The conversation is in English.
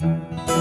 you